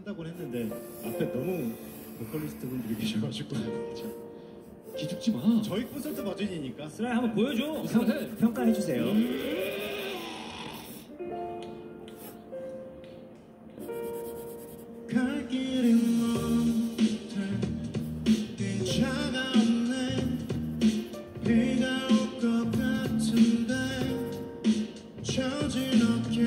한다고 했는데 앞에 너무 보컬리스트 분들이 계셔가지고 기죽지 마. 저희 콘서트 버전이니까 슬라이 한번 보여줘. 한번 해. 평가해 주세요. 갈 길이 먼데 빈차가 없네 비가 올 것 같은데 처진 어깨